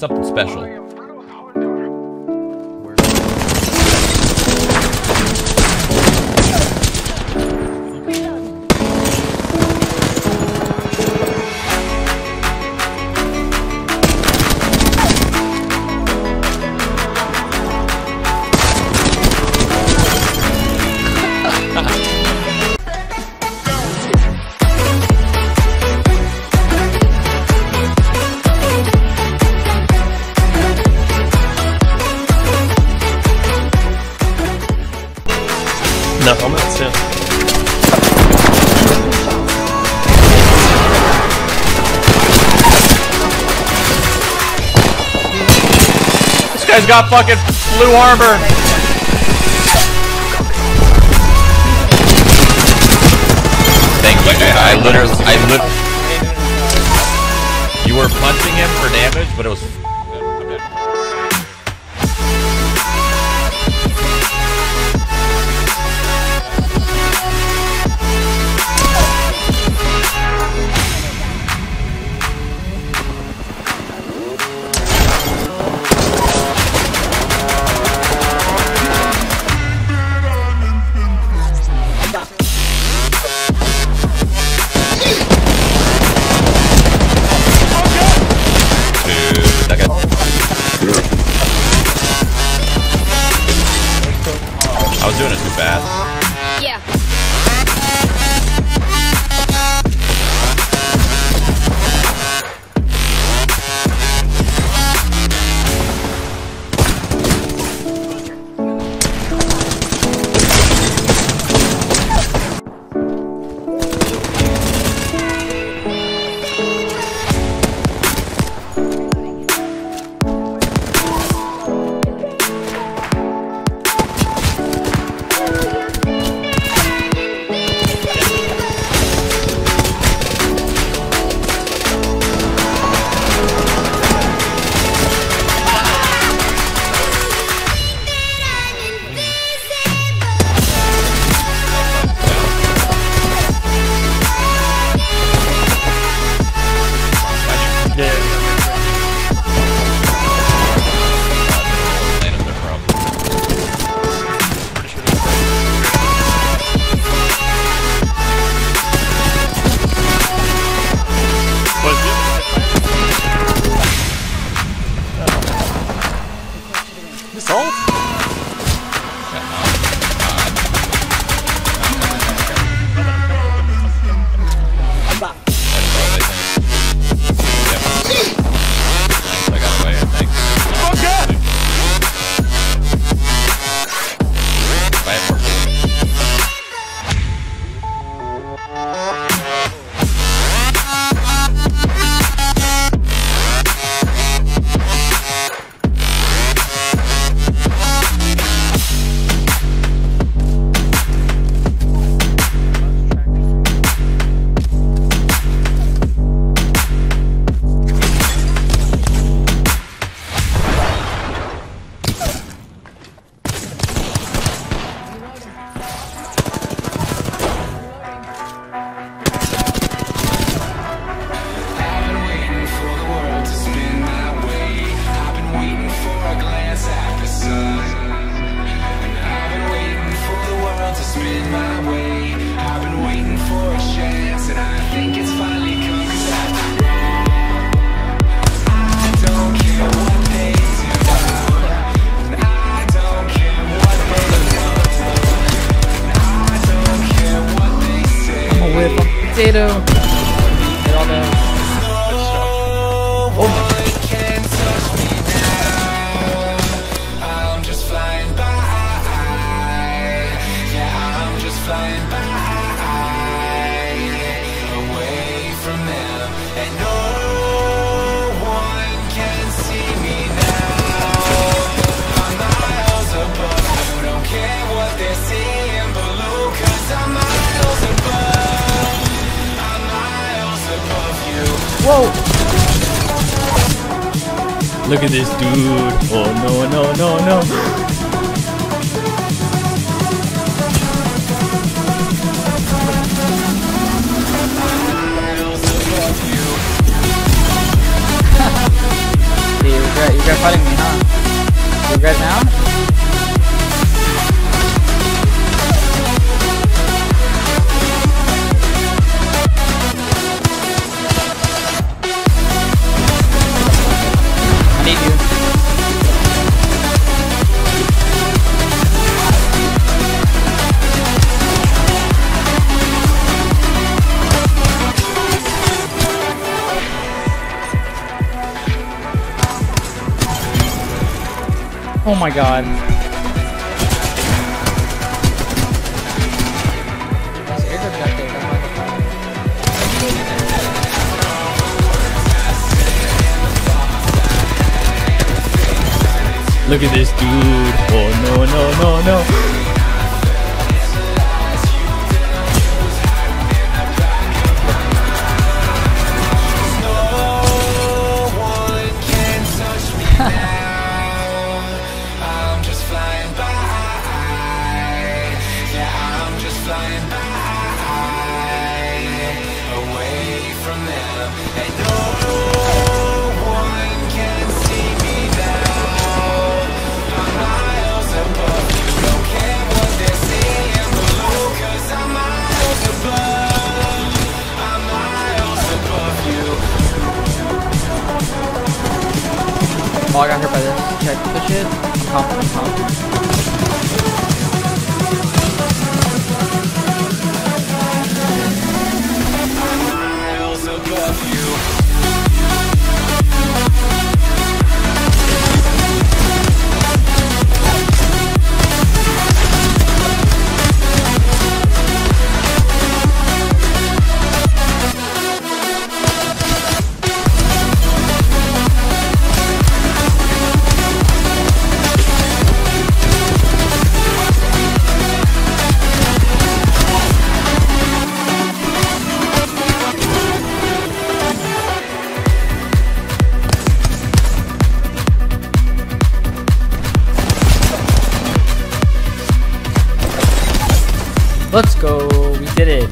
Something special. Guy's got fucking blue armor. Thank you, dude. I literally, I lit. You were punching him for damage, but it was. Potato. Look at this dude. Oh no, no, no, no. You. Here we guys fighting me, huh? You guys now? Oh my god. Look at this dude. Oh no no no no. Oh, I got hurt by this. Check the shit. I'm confident, I'm Let's go. We did it.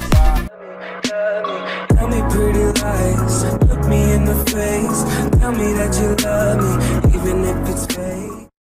Tell me pretty lies, look me in the face. Tell me that you love me,